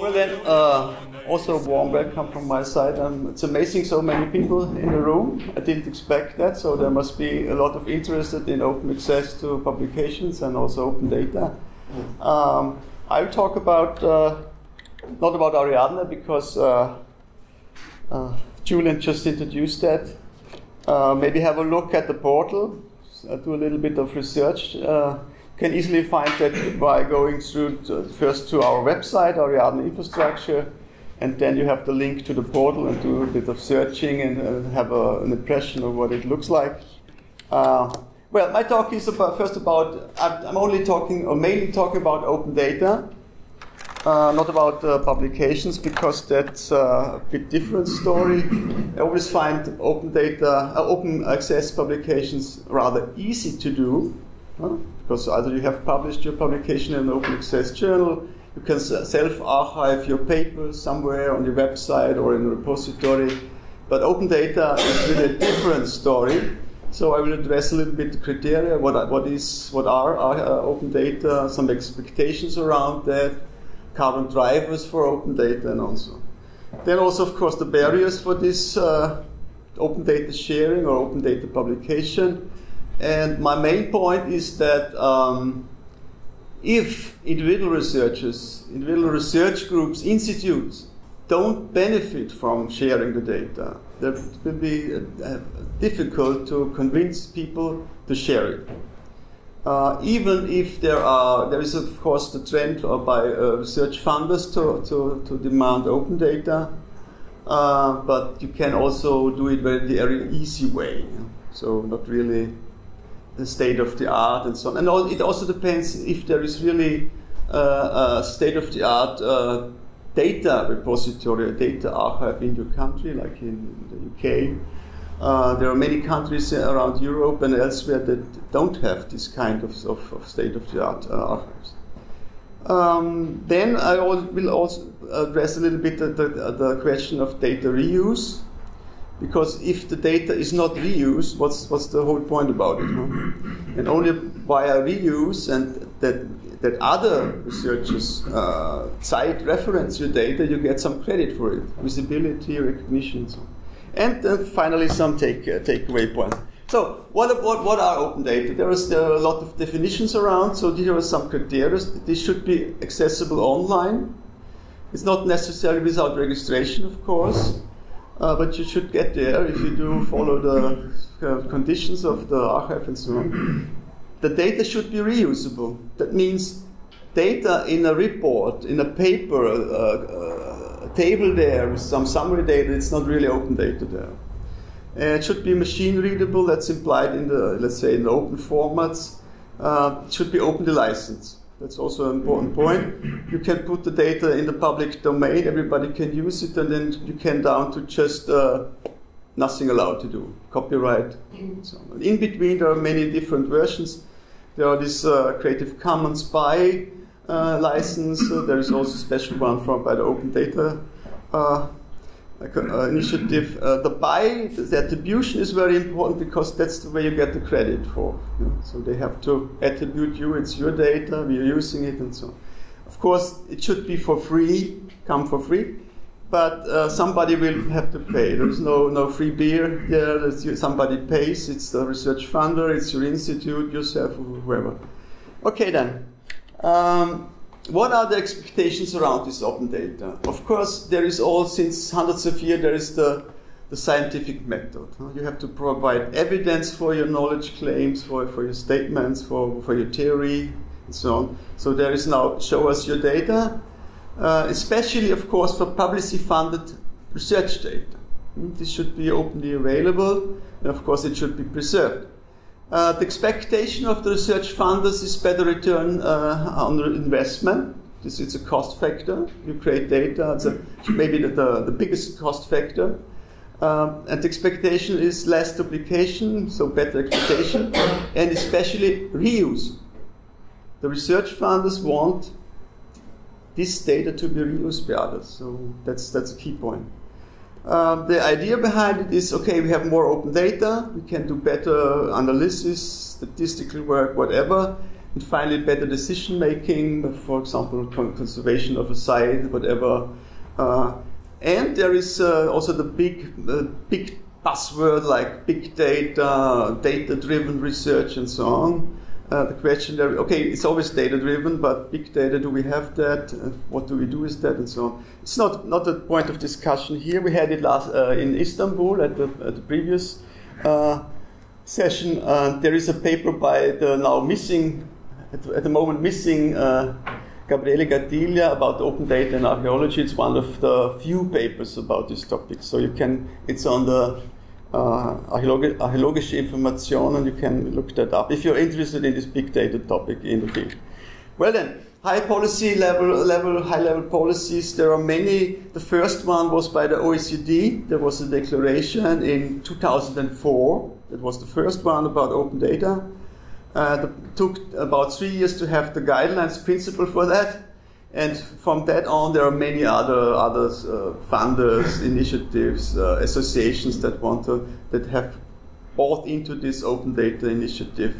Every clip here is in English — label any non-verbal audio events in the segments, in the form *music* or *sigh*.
Well then, uh, also a warm welcome from my side. Um, it's amazing so many people in the room. I didn't expect that, so there must be a lot of interest in open access to publications and also open data. Um, I'll talk about uh, not about Ariadne because uh, uh, Julian just introduced that. Uh, maybe have a look at the portal. Uh, do a little bit of research. Uh, can easily find that by going through first to our website, Ariadne Infrastructure, and then you have the link to the portal and do a bit of searching and uh, have a, an impression of what it looks like. Uh, well, my talk is about, first about, I'm, I'm only talking, or mainly talking about open data, uh, not about uh, publications, because that's uh, a bit different story. I always find open data, uh, open access publications rather easy to do, huh? because either you have published your publication in an open access journal, you can self-archive your paper somewhere on your website or in a repository. But open data is really a different story. So I will address a little bit the criteria, what, what is, what are uh, open data, some expectations around that, current drivers for open data, and also. Then also, of course, the barriers for this uh, open data sharing or open data publication. And my main point is that um, if individual researchers, individual research groups, institutes don't benefit from sharing the data, it will be uh, difficult to convince people to share it. Uh, even if there are, there is of course the trend by uh, research funders to, to, to demand open data, uh, but you can also do it very, very easy way. So not really the state of the art and so on. And all, it also depends if there is really uh, a state of the art uh, data repository, data archive in your country, like in the UK. Uh, there are many countries around Europe and elsewhere that don't have this kind of, of, of state of the art uh, archives. Um, then I will also address a little bit the, the, the question of data reuse because if the data is not reused, what's what's the whole point about it? And only via reuse and that that other researchers uh, cite reference your data, you get some credit for it, visibility, recognition, so on. And then finally, some take uh, takeaway points. So, what, what, what are open data? There, is, there are a lot of definitions around, so here are some criteria. This should be accessible online. It's not necessary without registration, of course. Uh, but you should get there if you do follow the uh, conditions of the archive and so on. The data should be reusable. That means data in a report, in a paper, uh, uh, table there with some summary data, it's not really open data there. Uh, it should be machine readable, that's implied in the, let's say, in the open formats. Uh, it should be openly licensed. That's also an important point. You can put the data in the public domain, everybody can use it, and then you can down to just uh, nothing allowed to do, copyright. So in between, there are many different versions. There are these uh, Creative Commons by uh, license. there is also a special one from by the Open Data uh, uh, initiative. Uh, the by, the attribution is very important because that's the way you get the credit for. You know? So they have to attribute you, it's your data, we're using it, and so on. Of course, it should be for free, come for free, but uh, somebody will have to pay. There's no, no free beer there, somebody pays, it's the research funder, it's your institute, yourself, whoever. Okay, then. Um, what are the expectations around this open data? Of course, there is all, since hundreds of years, there is the, the scientific method. You have to provide evidence for your knowledge claims, for, for your statements, for, for your theory, and so on. So there is now, show us your data, uh, especially, of course, for publicly funded research data. Hmm, this should be openly available, and of course, it should be preserved. Uh, the expectation of the research funders is better return uh, on investment. This is a cost factor. You create data, it's a, maybe the, the, the, biggest cost factor. Um, and the expectation is less duplication, so better expectation, and especially reuse. The research funders want this data to be reused by others, so that's, that's a key point. Um, the idea behind it is okay, we have more open data, we can do better analysis, statistical work, whatever, and finally better decision making, for example, conservation of a site, whatever. Uh, and there is uh, also the big, uh, big buzzword like big data, data driven research, and so on. Uh, the question there, okay, it's always data driven, but big data, do we have that? Uh, what do we do with that? And so on. It's not, not a point of discussion here. We had it last uh, in Istanbul at the, at the previous uh, session. Uh, there is a paper by the now missing, at, at the moment missing, uh, Gabriele Gattiglia about open data and archaeology. It's one of the few papers about this topic. So you can, it's on the uh, archäologische Informationen. You can look that up if you're interested in this big data topic in the field. Well then, high policy level, level, high level policies. There are many. The first one was by the OECD. There was a declaration in 2004. That was the first one about open data. Uh, it took about three years to have the guidelines principle for that. And from that on, there are many other others, uh, funders, *laughs* initiatives, uh, associations that want to that have bought into this open data initiative.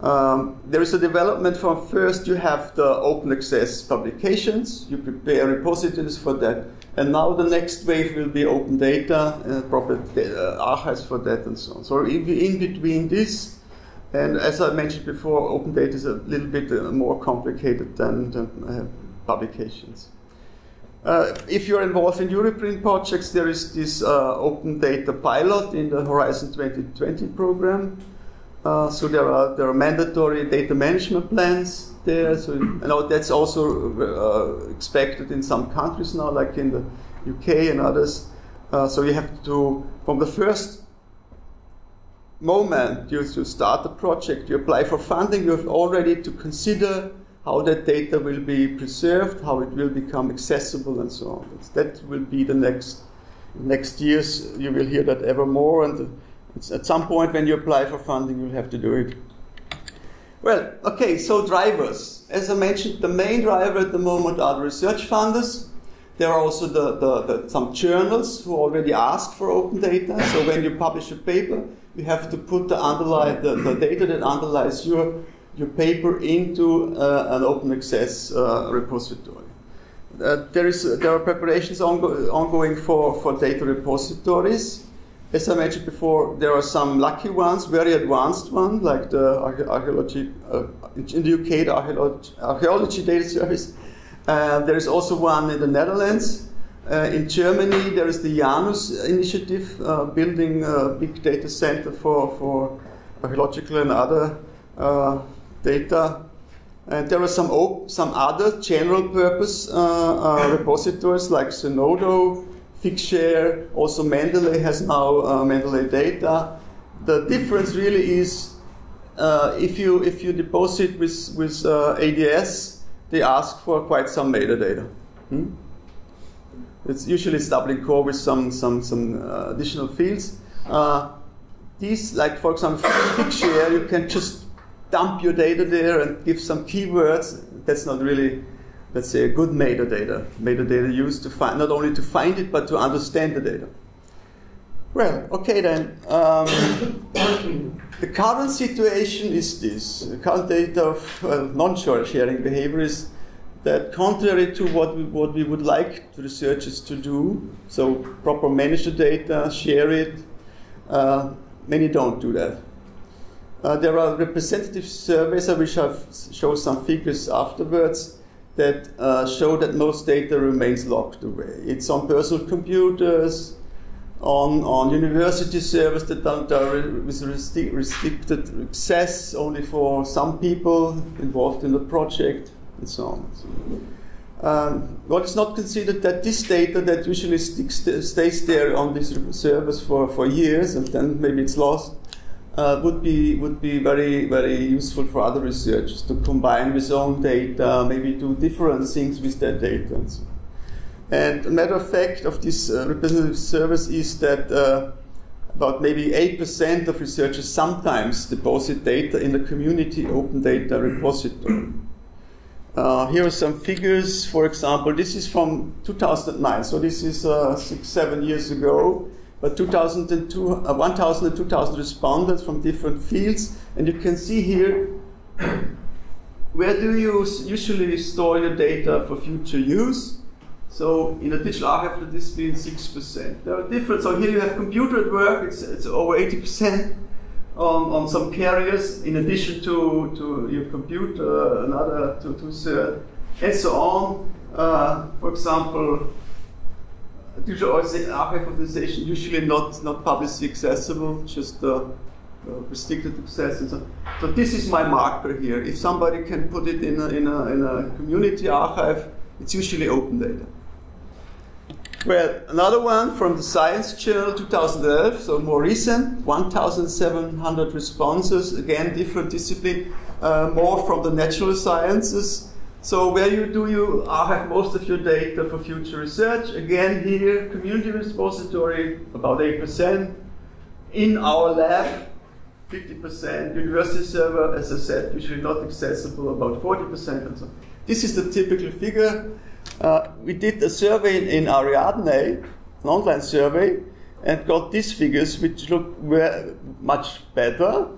Um, there is a development from first you have the open access publications, you prepare repositories for that, and now the next wave will be open data, uh, proper data, archives for that, and so on. So in, in between this, and as I mentioned before, open data is a little bit uh, more complicated than, than uh, publications. Uh, if you're involved in European projects, there is this uh, open data pilot in the Horizon 2020 program. Uh, so there are there are mandatory data management plans there. So you know that's also uh, expected in some countries now, like in the UK and others. Uh, so you have to from the first moment you, you start the project, you apply for funding, you have already to consider how that data will be preserved, how it will become accessible, and so on. That will be the next next years. You will hear that ever more, and at some point when you apply for funding, you'll have to do it. Well, okay. So drivers, as I mentioned, the main driver at the moment are the research funders. There are also the, the, the, some journals who already ask for open data. So when you publish a paper, you have to put the, underlie, the, the data that underlies your your paper into uh, an open access uh, repository. Uh, there, is, there are preparations ongo ongoing for, for data repositories. As I mentioned before, there are some lucky ones, very advanced ones, like the archaeology, uh, in the UK, the archaeology, archaeology data service. Uh, there is also one in the Netherlands. Uh, in Germany, there is the IANUS initiative, building a big data center for, for archaeological and other data. And there are some, some other general purpose uh, uh, repositories like Zenodo, Figshare, also Mendeley has now uh, Mendeley data. The difference really is uh, if, you, if you deposit with, with uh, ADS, they ask for quite some metadata. Hmm? It's usually it's Core with some, some, some uh, additional fields. these, like for example, Figshare, you can just dump your data there and give some keywords, that's not really, let's say, a good metadata. Metadata used to find, not only to find it, but to understand the data. Well, okay then. Um, *coughs* the current situation is this. The current data of well, non-sharing behavior is that contrary to what we, what we would like the researchers to do, so proper manage the data, share it, uh, many don't do that. Uh, there are representative surveys, I wish I've show some figures afterwards, that uh, show that most data remains locked away. It's on personal computers, on, on university servers that are with restricted access only for some people involved in the project, and so on. Um, well, it's not considered that this data that usually sticks, stays there on these servers for, for years and then maybe it's lost uh, would be would be very very useful for other researchers to combine with own data, maybe do different things with their data. And, so. and a matter of fact of this uh, representative service is that uh, about maybe eight percent of researchers sometimes deposit data in the community open data repository. Uh, here are some figures. For example, this is from 2009, so this is uh, six, seven years ago. But 2002, uh, 1,000 and 2,000 respondents from different fields, and you can see here where do you usually store your data for future use. So in a digital archive, this means six percent. There are different. So here you have computer at work. It's, it's over eighty percent on, on some carriers, in addition to, to your computer, another to, to third, and so on. Uh, for example, digital archive organization usually not, not publicly accessible, just uh, uh, restricted access and so on. So this is my marker here. If somebody can put it in a, in a, in a community archive, it's usually open data. Well, another one from the Science Journal 2011, so more recent, 1,700 responses, again, different discipline, uh, more from the natural sciences. So where you do you uh, have most of your data for future research? Again, here, community repository, about 8%. In our lab, 50%. University server, as I said, usually not accessible, about 40% and so on. This is the typical figure. Uh, we did a survey in, in Ariadne, an online survey, and got these figures, which look much better.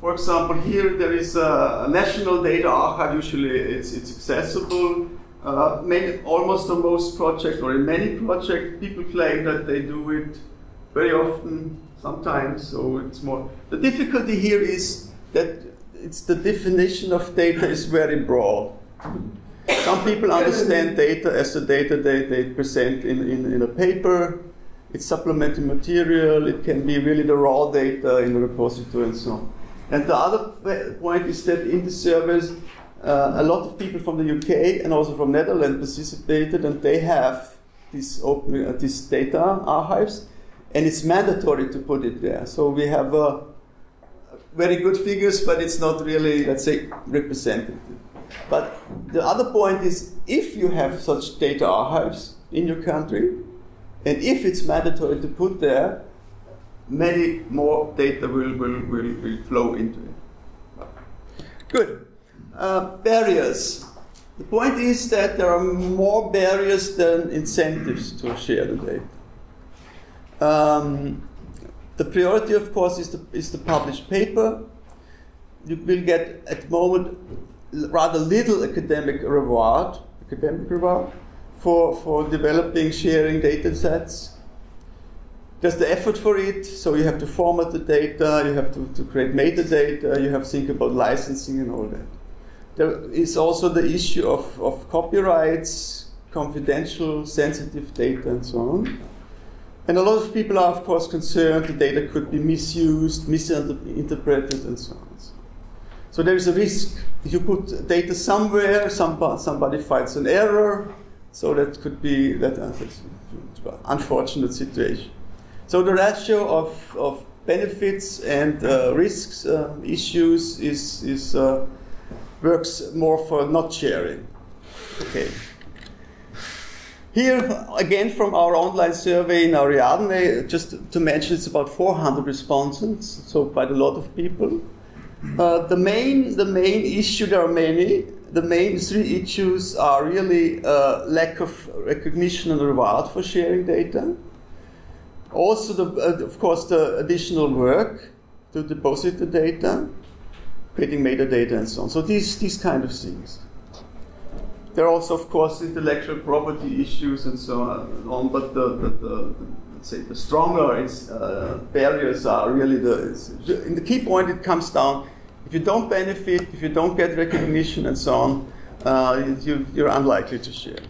For example, here there is a national data archive. Usually, it's, it's accessible. Uh, many, almost on most projects, or in many projects, people claim that they do it very often, sometimes. So it's more. The difficulty here is that it's the definition of data is very broad. Some people understand data as the data they, they present in, in, in a paper. It's supplementary material. It can be really the raw data in a repository and so on. And the other point is that in the surveys, uh, a lot of people from the UK and also from Netherlands participated, and they have these open uh, data archives, and it's mandatory to put it there. So we have uh, very good figures, but it's not really, let's say, representative. But the other point is if you have such data archives in your country, and if it's mandatory to put there, many more data will, will, will, will flow into it. Good. Uh, barriers. The point is that there are more barriers than incentives to share the data. Um, the priority, of course, is the, is the published paper. You will get, at the moment, rather little academic reward, academic reward for, for developing, sharing data sets. There's the effort for it, so you have to format the data, you have to, to create metadata, you have to think about licensing and all that. There is also the issue of, of copyrights, confidential, sensitive data, and so on. And a lot of people are, of course, concerned the data could be misused, misinterpreted, and so on. So there is a risk you put data somewhere, somebody, somebody finds an error, so that could be that uh, unfortunate situation. So the ratio of, of benefits and uh, risks uh, issues is, is uh, works more for not sharing. Okay. Here, again, from our online survey in Ariadne, just to mention, it's about 400 respondents, so quite a lot of people. Uh, the main the main issue there are many. The main three issues are really uh, lack of recognition and reward for sharing data. Also, the, uh, of course, the additional work to deposit the data, creating metadata, and so on. So these these kind of things. There are also, of course, intellectual property issues and so on. But the, the, the let's say the stronger uh, barriers are really the in the key point it comes down if you don't benefit if you don't get recognition and so on uh, you, are unlikely to share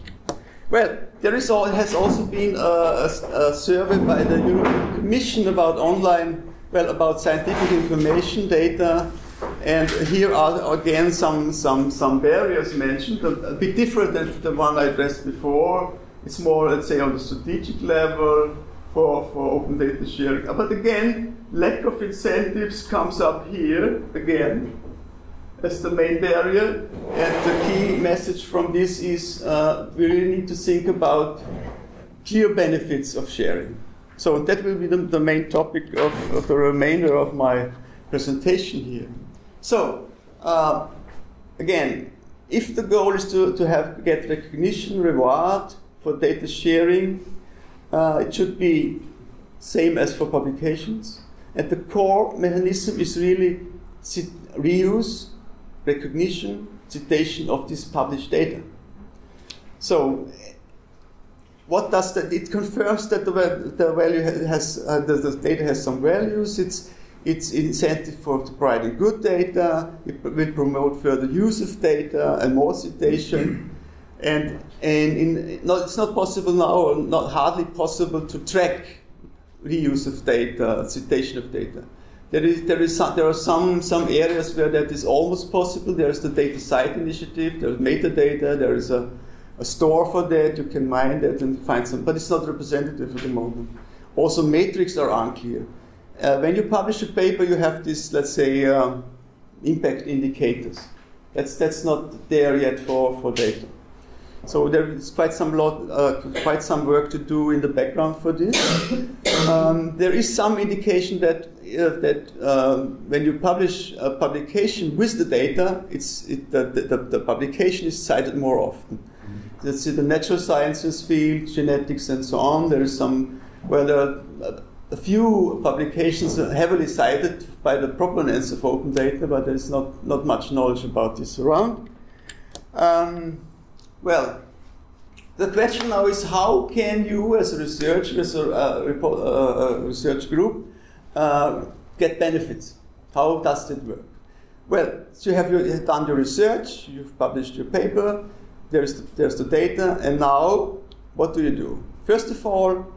well there is all, has also been a, a, a, survey by the European Commission about online well about scientific information data. And here are again some some some barriers mentioned. A, a bit different than the one I addressed before. It's more let's say on the strategic level for, for open data sharing. But again, lack of incentives comes up here again as the main barrier. And the key message from this is uh, we really need to think about clear benefits of sharing. So that will be the, the main topic of, of, the remainder of my presentation here. So, uh, again, if the goal is to, to have get recognition, reward for data sharing, uh, it should be same as for publications. And the core mechanism is really reuse, recognition, citation of this published data. So, what does that? It confirms that the, the value has uh, the, the, data has some values. It's it's incentive for providing good data. It will promote further use of data and more citation. And and in, no, it's not possible now, or not hardly possible to track reuse of data, citation of data. There is, there is some, there are some, some areas where that is almost possible. There is the DataCite initiative, there's metadata, there is a, a store for that, you can mine that and find some, but it's not representative at the moment. Also, metrics are unclear. Uh, when you publish a paper, you have this, let's say, um, impact indicators. That's, that's not there yet for, for data. So there is quite some lot, uh, quite some work to do in the background for this. *coughs* Um, there is some indication that that uh, when you publish a publication with the data, it's it, the, the, the, publication is cited more often. That's in the natural sciences field, genetics, and so on. There is some well, there are a few publications heavily cited by the proponents of open data, but there is not not much knowledge about this around. Um, well, the question now is how can you, as a researcher, as a, uh, a research group, uh, get benefits? How does it work? Well, so you have done your research, you've published your paper, there's the, there's the data, and now what do you do? First of all,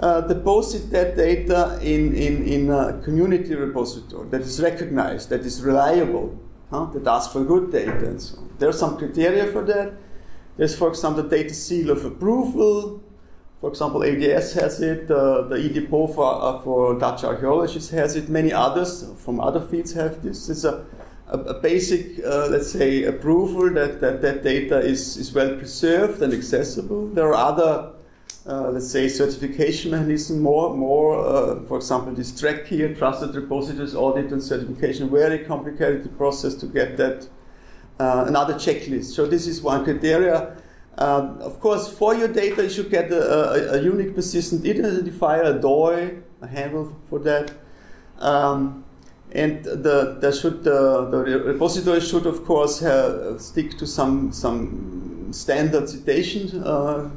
uh, deposit that data in, in, in a community repository that is recognized, that is reliable, huh? that asks for good data and so on. There are some criteria for that. There's, for example, the data seal of approval. For example, ADS has it, uh, the EDPO for, uh, for Dutch archaeologists has it, many others from other fields have this. It's a, a, a basic, uh, let's say, approval that, that that data is, is well preserved and accessible. There are other, uh, let's say, certification mechanisms, more, more uh, for example, this TRAC here, trusted repositories audit and certification, very complicated process to get that uh, another checklist. So this is one criteria. Um, of course, for your data, you should get a, a, a unique persistent identifier, a DOI, a handle for that. Um, and the, the, should, the, repository should, of course, have, stick to some, some standard citation. Uh,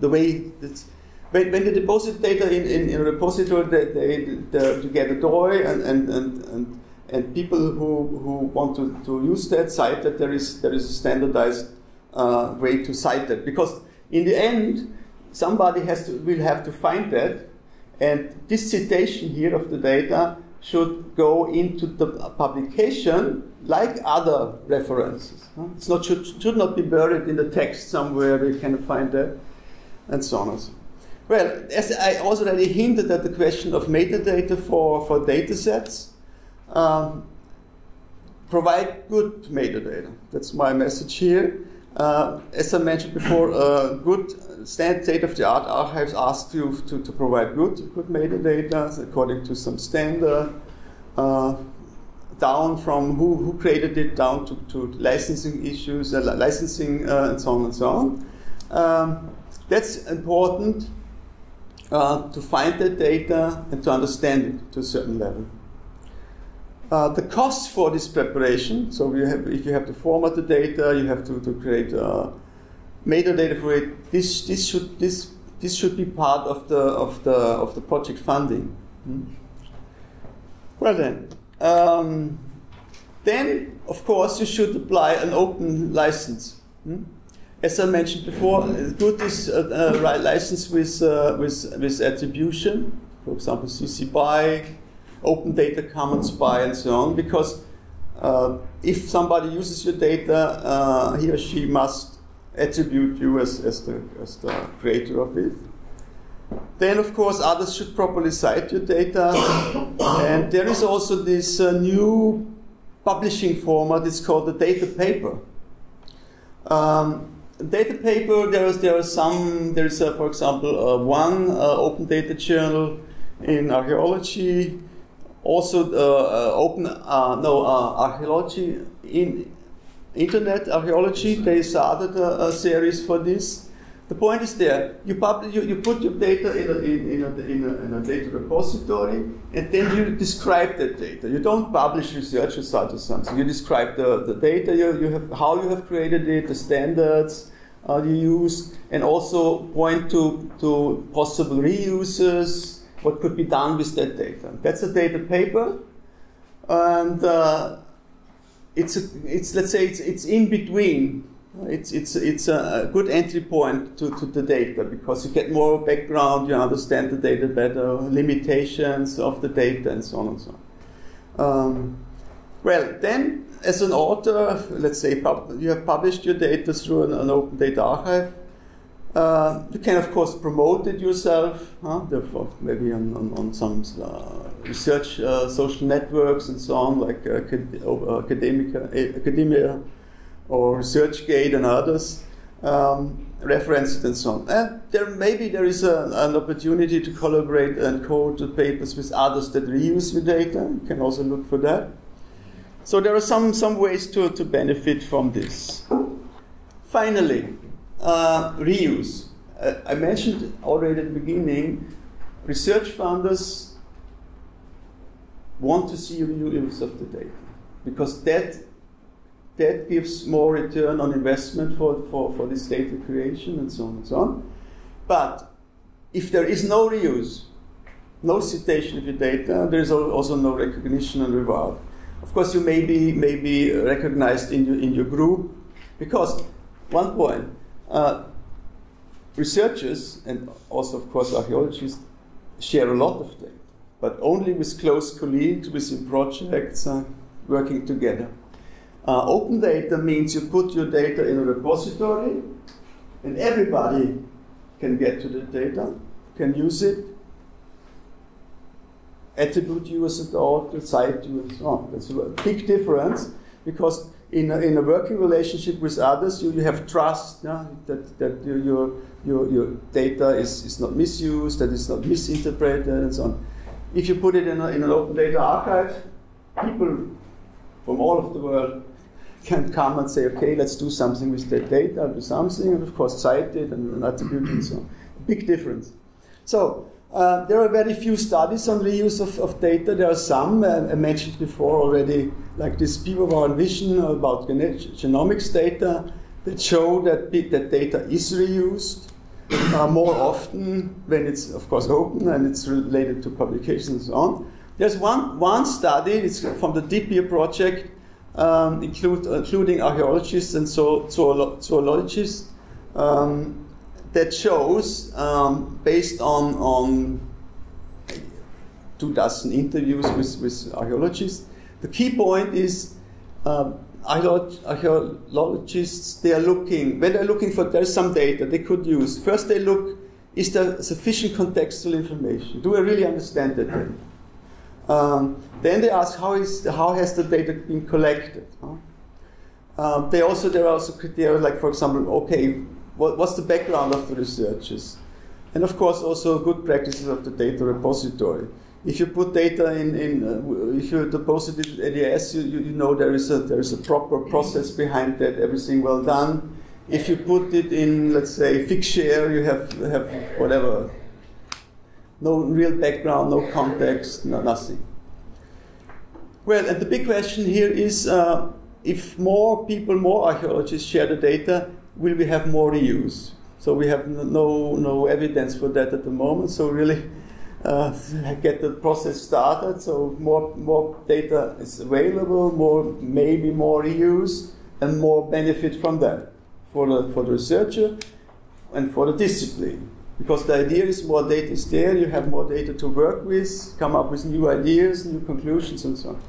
the way that when, when you deposit data in, in, in a repository, they, they, they, you get a DOI and, and, and, and and people who, who want to, to use that cite that there is, there is a standardized uh, way to cite that. Because in the end, somebody has to, will have to find that, and this citation here of the data should go into the publication like other references. It's not, should, should not be buried in the text somewhere we can find that, and so on and so. Well, as I also already hinted at the question of metadata for, for data sets, um, provide good metadata. That's my message here. Uh, as I mentioned before, uh, good state of the art archives ask you to, to provide good, good metadata according to some standard, uh, down from who, who created it, down to, to licensing issues, uh, licensing, uh, and so on and so on. Um, that's important uh, to find that data and to understand it to a certain level. Uh, the costs for this preparation, so have, if you have to format the data, you have to, to create uh, metadata for it. This, this, should, this, this should be part of the, of the, of the project funding. Hmm? Well then, um, then of course you should apply an open license. Hmm? As I mentioned before, good is a, a license with, uh, with, with attribution, for example, CC BY, open data commons by and so on, because uh, if somebody uses your data, uh, he or she must attribute you as, as, the, as the creator of it. Then, of course, others should properly cite your data. and there is also this uh, new publishing format, it's called the data paper. Um, data paper, there is, there are some, there is, a, for example, uh, one uh, open data journal in archaeology, also uh, uh, open uh, no archaeology in Internet Archaeology. They started a, a series for this. The point is there. You, publish, you, you put your data in a, in, in, a, in, a, in a data repository, and then you describe that data. You don't publish research results or something. You describe the, the data, you, you have, how you have created it, the standards uh, you use, and also point to, to possible reuses, what could be done with that data. That's a data paper, and uh, it's, a, it's let's say it's, it's in between it's, it's, it's a good entry point to, to the data because you get more background, you understand the data better, limitations of the data, and so on and so on. Um, well, then, as an author, let's say you have published your data through an, an open data archive. Uh, you can, of course, promote it yourself, huh? therefore, maybe on, on, on some uh, research uh, social networks and so on, like uh, academic, academia or ResearchGate and others, um, referenced and so on. And there maybe there is a, an opportunity to collaborate and code the papers with others that reuse the data. You can also look for that. So there are some, some ways to, to benefit from this. Finally, uh, reuse. Uh, I mentioned already at the beginning, research funders want to see reuse of the data because that that gives more return on investment for, for, for this data creation and so on and so on. But if there is no reuse, no citation of your data, there is also no recognition and reward. Of course, you may be, may be recognized in your, in your group because, one point, uh, researchers and also, of course, archaeologists share a lot of data, but only with close colleagues within projects uh, working together. Uh, open data means you put your data in a repository and everybody can get to the data, can use it, attribute you as an author, cite you, and so on. That's a big difference because in a, in a working relationship with others, you, you have trust yeah, that, that your, your, your data is, is not misused, that it's not misinterpreted, and so on. If you put it in, a, in an open data archive, people from all of the world can come and say, okay, let's do something with that data, do something, and of course cite it and, and attribute and so on. Big difference. So uh, there are very few studies on reuse of, of data. There are some, uh, I mentioned before already, like this Piwowar Vision about genomics data that show that, that data is reused. Uh, more often when it's, of course, open and it's related to publications and so on. There's one, one study, it's from the DIPIR project, um, include, including archaeologists and so, zoologists, um, that shows, um, based on, on two dozen interviews with, with archaeologists, the key point is um, archaeologists, they are looking, when they're looking for, there's some data they could use. First, they look, is there sufficient contextual information? Do I really understand that data? Um, then they ask how is how has the data been collected. Huh? Um, they also there are also criteria like for example, okay, what, what's the background of the researchers, and of course also good practices of the data repository. If you put data in, in uh, if you deposit it at ADS, you, you, you know there is a there is a proper process behind that, everything well done. If you put it in, let's say, Figshare, you have have whatever no real background, no context, no, nothing. Well, and the big question here is uh, if more people, more archaeologists share the data, will we have more reuse? So we have no, no evidence for that at the moment. So really uh, *laughs* get the process started. So more, more data is available, more, maybe more reuse, and more benefit from that for the, for the researcher and for the discipline. Because the idea is more data is there, you have more data to work with, come up with new ideas, new conclusions, and so on.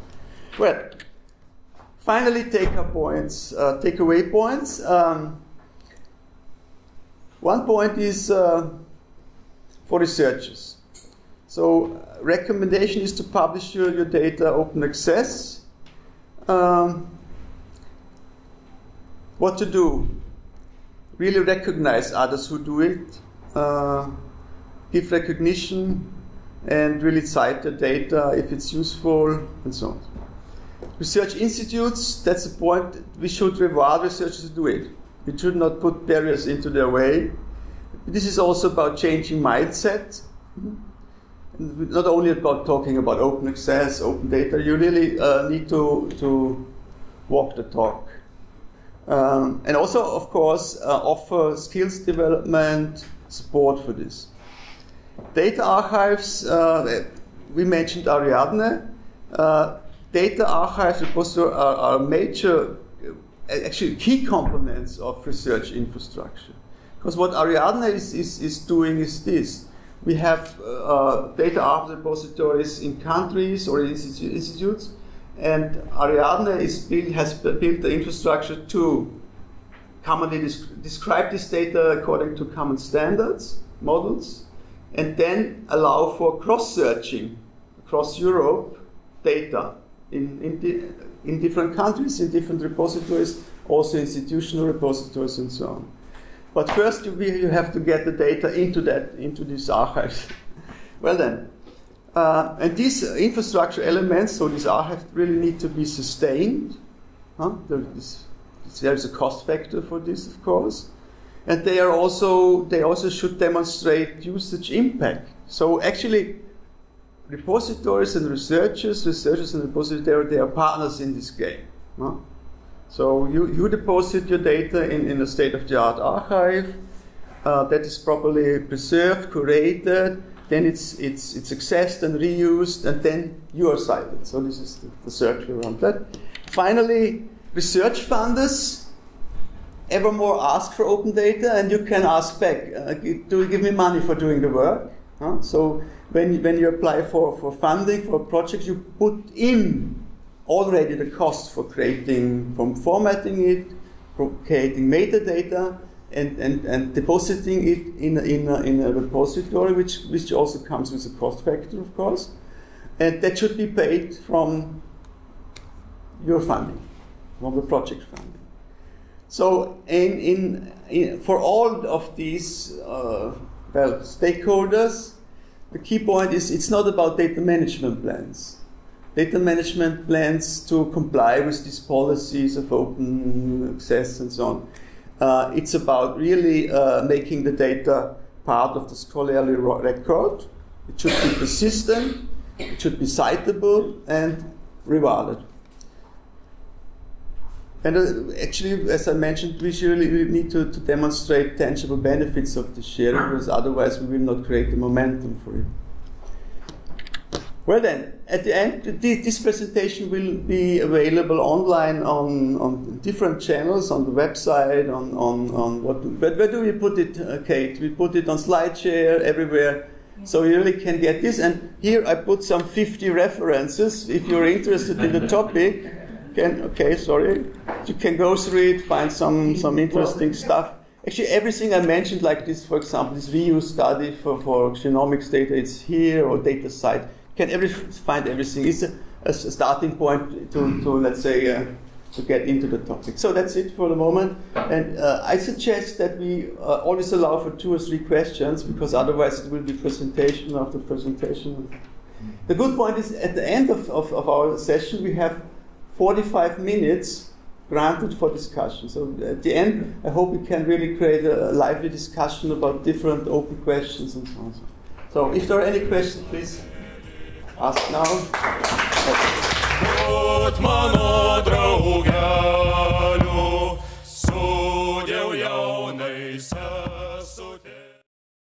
Well, finally, take points, uh, takeaway points. Um, one point is uh, for researchers. So, uh, recommendation is to publish your, your data open access. Um, what to do? Really recognize others who do it uh, give recognition and really cite the data if it's useful and so on. research institutes, that's the point, we should reward researchers to do it. We should not put barriers into their way. This is also about changing mindset. Not only about talking about open access, open data, you really uh, need to, to walk the talk. Um, and also, of course, uh, offer skills development support for this. Data archives, uh, we mentioned Ariadne. Uh, data archives are, are major, uh, actually key components of research infrastructure. Because what Ariadne is, is, is doing is this. We have uh, data archive repositories in countries or in institutes, and Ariadne is has built the infrastructure to commonly describe this data according to common standards, models, and then allow for cross-searching across Europe data in, in, in different countries, in different repositories, also institutional repositories and so on. But first, you, you have to get the data into that, into these archives. *laughs* well then, uh, and these infrastructure elements, so these archives really need to be sustained. Huh? There is, there's a cost factor for this, of course. And they are also they also should demonstrate usage impact. So actually, repositories and researchers, researchers and repositories, they are partners in this game. So you, you deposit your data in, in a state-of-the-art archive uh, that is properly preserved, curated, then it's, it's, it's accessed and reused, and then you are cited. So this is the, the circle around that. Finally, research funders ever more ask for open data, and you can ask back, uh, do you give me money for doing the work? Huh? So when, when you apply for, for funding for a project, you put in already the cost for creating, from formatting it, creating metadata, and, and, and depositing it in a, in, a, in a repository, which, which also comes with a cost factor, of course. And that should be paid from your funding, from the project funding. So, in, in, in for all of these uh, well, stakeholders, the key point is it's not about data management plans. Data management plans to comply with these policies of open access and so on uh, it's about really uh, making the data part of the scholarly record. It should be persistent, it should be citable, and rewarded. And uh, actually, as I mentioned, we really need to, to demonstrate tangible benefits of the sharing, because otherwise we will not create the momentum for it. Well then, at the end, this presentation will be available online on, on different channels, on the website, on, on, on what, but where do we put it, uh, Kate? We put it on SlideShare, everywhere. So you really can get this. And here I put some 50 references. If you're interested in the topic, can, okay, sorry. You can go through it, find some, some interesting stuff. Actually, everything I mentioned, like this, for example, this reuse study for, for genomics data, it's here, or DataCite can every, find everything. It's a, a starting point to, to let's say, uh, to get into the topic. So that's it for the moment. And uh, I suggest that we uh, always allow for two or three questions because otherwise it will be presentation after presentation. The good point is at the end of, of, of our session we have 45 minutes granted for discussion. So at the end, I hope we can really create a lively discussion about different open questions and so on. So if there are any questions, please. Ask now.